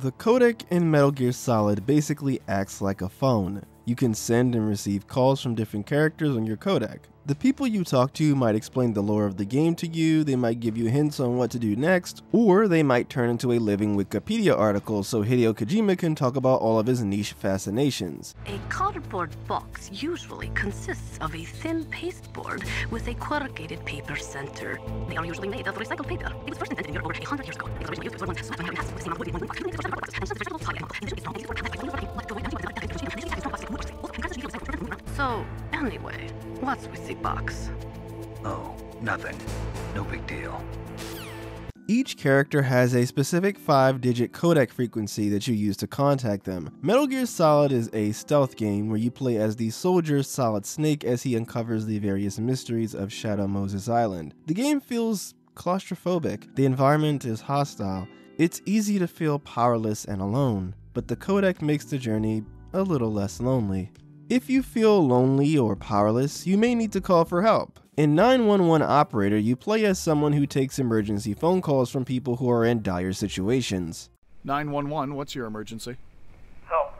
The codec in Metal Gear Solid basically acts like a phone. You can send and receive calls from different characters on your codec. The people you talk to might explain the lore of the game to you, they might give you hints on what to do next, or they might turn into a living Wikipedia article so Hideo Kojima can talk about all of his niche fascinations. A cardboard box usually consists of a thin pasteboard with a corrugated paper center. They are usually made of recycled paper. It was first invented in Europe over 100 years ago. Box? Oh, nothing. No big deal. Each character has a specific 5 digit codec frequency that you use to contact them. Metal Gear Solid is a stealth game where you play as the soldier Solid Snake as he uncovers the various mysteries of Shadow Moses Island. The game feels claustrophobic, the environment is hostile, it's easy to feel powerless and alone, but the codec makes the journey a little less lonely. If you feel lonely or powerless, you may need to call for help. In 911 Operator, you play as someone who takes emergency phone calls from people who are in dire situations. 911, what's your emergency? Help.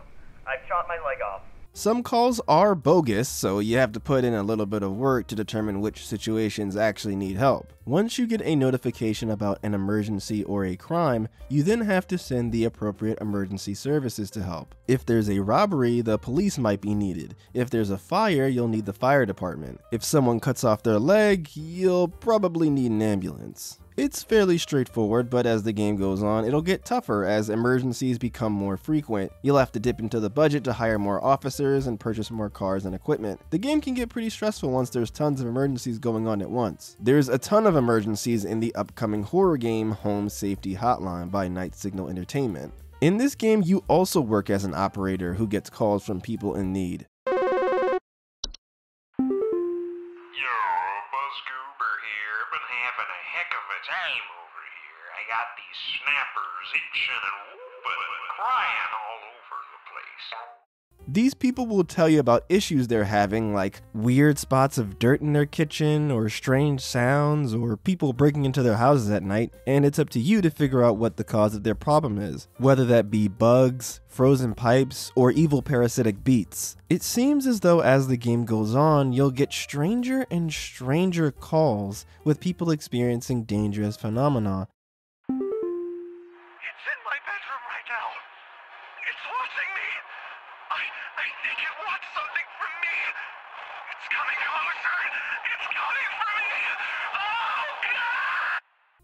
I shot my leg off. Some calls are bogus, so you have to put in a little bit of work to determine which situations actually need help. Once you get a notification about an emergency or a crime, you then have to send the appropriate emergency services to help. If there's a robbery, the police might be needed. If there's a fire, you'll need the fire department. If someone cuts off their leg, you'll probably need an ambulance. It's fairly straightforward, but as the game goes on, it'll get tougher as emergencies become more frequent. You'll have to dip into the budget to hire more officers and purchase more cars and equipment. The game can get pretty stressful once there's tons of emergencies going on at once. There's a ton of emergencies in the upcoming horror game Home Safety Hotline by Night Signal Entertainment. In this game, you also work as an operator who gets calls from people in need. Time over here. I got these snappers itching and whooping and crying all over the place. These people will tell you about issues they're having, like weird spots of dirt in their kitchen, or strange sounds, or people breaking into their houses at night, and it's up to you to figure out what the cause of their problem is, whether that be bugs, frozen pipes, or evil parasitic beats. It seems as though as the game goes on, you'll get stranger and stranger calls with people experiencing dangerous phenomena,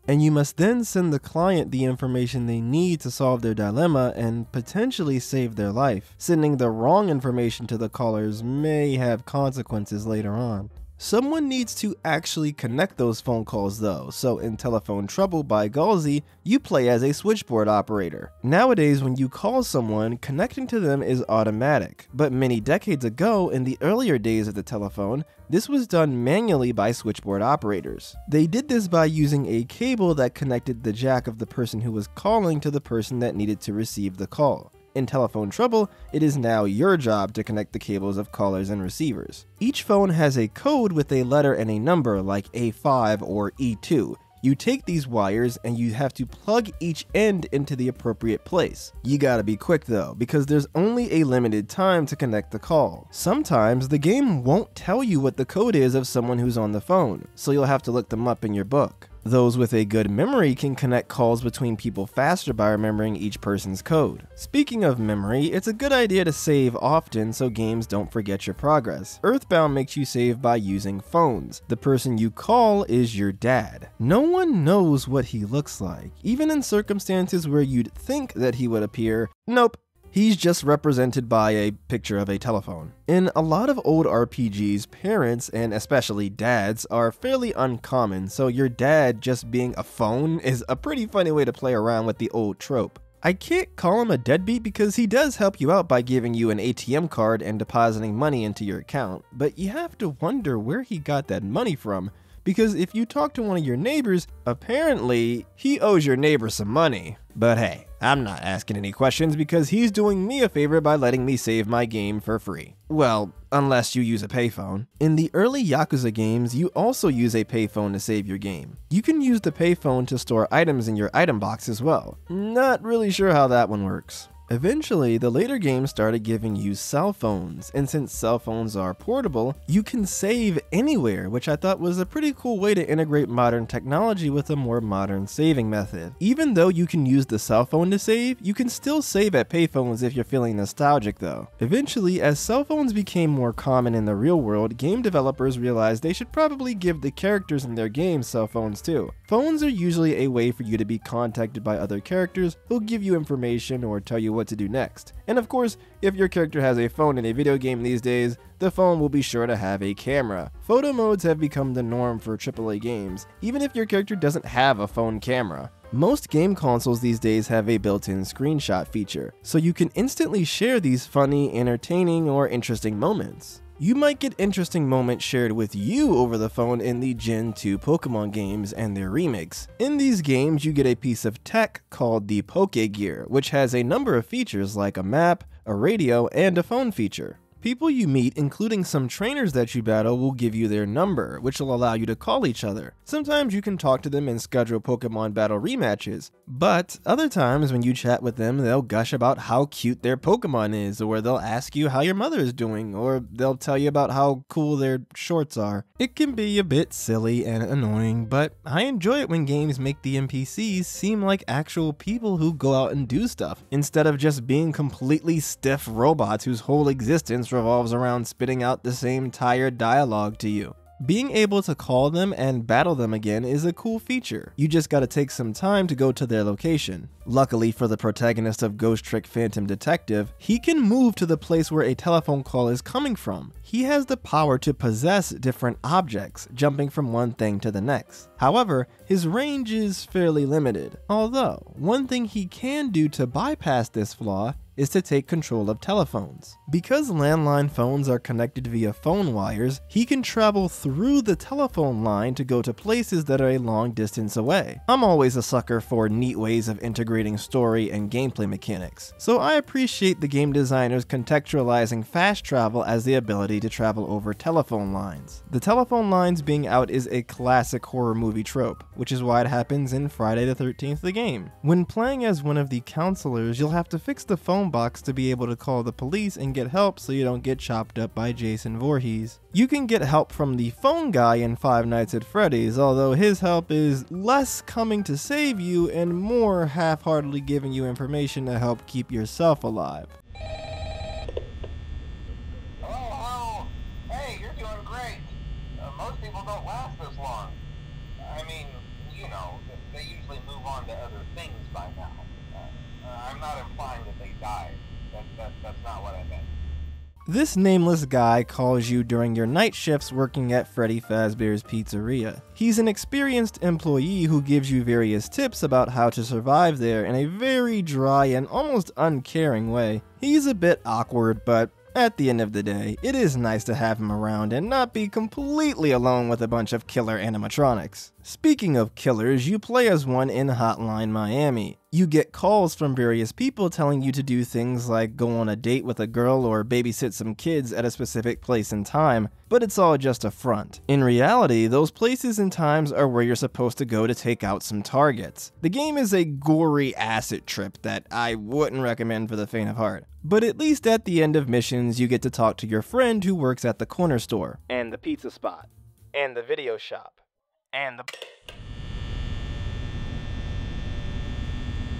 and you must then send the client the information they need to solve their dilemma and potentially save their life. Sending the wrong information to the callers may have consequences later on. Someone needs to actually connect those phone calls though, so in Telephone Trouble by Galsy, you play as a switchboard operator. Nowadays, when you call someone, connecting to them is automatic, but many decades ago, in the earlier days of the telephone, this was done manually by switchboard operators. They did this by using a cable that connected the jack of the person who was calling to the person that needed to receive the call. In telephone trouble, it is now your job to connect the cables of callers and receivers. Each phone has a code with a letter and a number like A5 or E2. You take these wires and you have to plug each end into the appropriate place. You gotta be quick though, because there's only a limited time to connect the call. Sometimes the game won't tell you what the code is of someone who's on the phone, so you'll have to look them up in your book. Those with a good memory can connect calls between people faster by remembering each person's code. Speaking of memory, it's a good idea to save often so games don't forget your progress. Earthbound makes you save by using phones. The person you call is your dad. No one knows what he looks like. Even in circumstances where you'd think that he would appear, nope, He's just represented by a picture of a telephone. In a lot of old RPGs, parents, and especially dads, are fairly uncommon, so your dad just being a phone is a pretty funny way to play around with the old trope. I can't call him a deadbeat because he does help you out by giving you an ATM card and depositing money into your account, but you have to wonder where he got that money from. Because if you talk to one of your neighbors, apparently he owes your neighbor some money. But hey, I'm not asking any questions because he's doing me a favor by letting me save my game for free. Well, unless you use a payphone. In the early Yakuza games, you also use a payphone to save your game. You can use the payphone to store items in your item box as well. Not really sure how that one works. Eventually, the later games started giving you cell phones, and since cell phones are portable, you can save anywhere, which I thought was a pretty cool way to integrate modern technology with a more modern saving method. Even though you can use the cell phone to save, you can still save at payphones if you're feeling nostalgic though. Eventually, as cell phones became more common in the real world, game developers realized they should probably give the characters in their games cell phones too. Phones are usually a way for you to be contacted by other characters who'll give you information or tell you what to do next. And of course, if your character has a phone in a video game these days, the phone will be sure to have a camera. Photo modes have become the norm for AAA games, even if your character doesn't have a phone camera. Most game consoles these days have a built-in screenshot feature, so you can instantly share these funny, entertaining, or interesting moments. You might get interesting moments shared with you over the phone in the Gen 2 Pokemon games and their remakes. In these games, you get a piece of tech called the Pokegear, which has a number of features like a map, a radio, and a phone feature. People you meet, including some trainers that you battle, will give you their number, which will allow you to call each other. Sometimes you can talk to them and schedule Pokemon battle rematches, but other times when you chat with them, they'll gush about how cute their Pokemon is, or they'll ask you how your mother is doing, or they'll tell you about how cool their shorts are. It can be a bit silly and annoying, but I enjoy it when games make the NPCs seem like actual people who go out and do stuff, instead of just being completely stiff robots whose whole existence revolves around spitting out the same tired dialogue to you. Being able to call them and battle them again is a cool feature. You just gotta take some time to go to their location. Luckily for the protagonist of Ghost Trick Phantom Detective, he can move to the place where a telephone call is coming from. He has the power to possess different objects, jumping from one thing to the next. However, his range is fairly limited. Although, one thing he can do to bypass this flaw is to take control of telephones. Because landline phones are connected via phone wires, he can travel through the telephone line to go to places that are a long distance away. I'm always a sucker for neat ways of integrating story and gameplay mechanics, so I appreciate the game designers contextualizing fast travel as the ability to travel over telephone lines. The telephone lines being out is a classic horror movie trope, which is why it happens in Friday the 13th the game. When playing as one of the counselors, you'll have to fix the phone box to be able to call the police and get help so you don't get chopped up by Jason Voorhees. You can get help from the phone guy in Five Nights at Freddy's, although his help is less coming to save you and more half-heartedly giving you information to help keep yourself alive. I mean, you know, they usually move on to other things by now. Uh, I'm not implying that they died. That, that, that's not what I meant. This nameless guy calls you during your night shifts working at Freddy Fazbear's Pizzeria. He's an experienced employee who gives you various tips about how to survive there in a very dry and almost uncaring way. He's a bit awkward, but at the end of the day, it is nice to have him around and not be completely alone with a bunch of killer animatronics. Speaking of killers, you play as one in Hotline Miami. You get calls from various people telling you to do things like go on a date with a girl or babysit some kids at a specific place and time, but it's all just a front. In reality, those places and times are where you're supposed to go to take out some targets. The game is a gory acid trip that I wouldn't recommend for the faint of heart. But at least at the end of missions, you get to talk to your friend who works at the corner store, and the pizza spot, and the video shop, and the